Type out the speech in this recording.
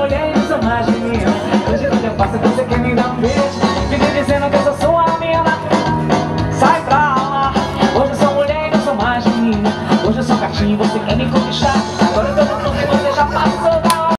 mulher e não sou mais menina Hoje não eu faço você quer me dar um beijo. Fica dizendo que eu sou sua mina Sai pra lá. Hoje eu sou mulher e não sou mais menina Hoje eu sou gatinho você quer me conquistar.